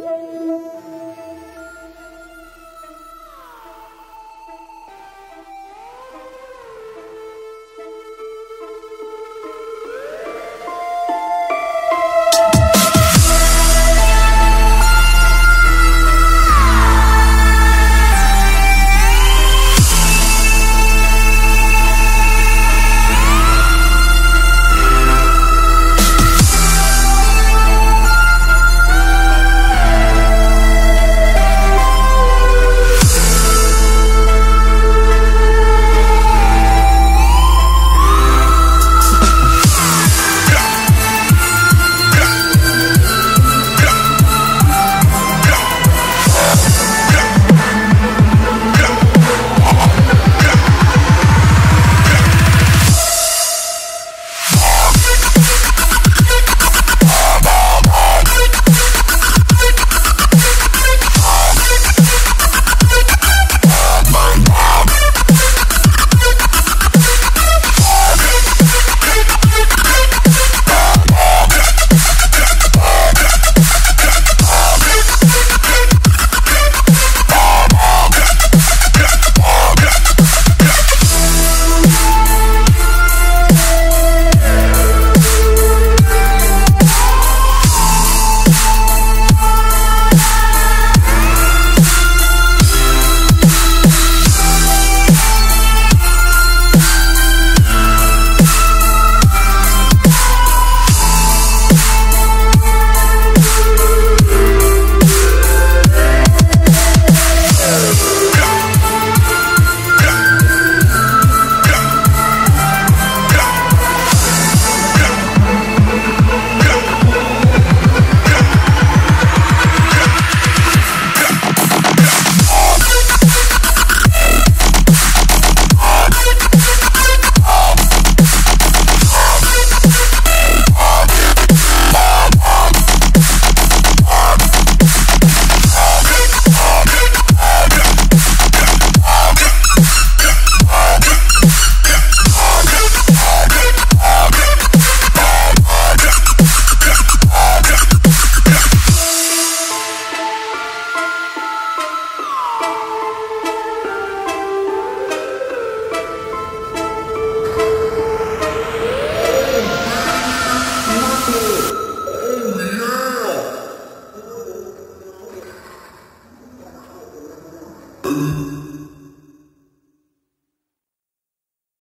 Bye. Ooh.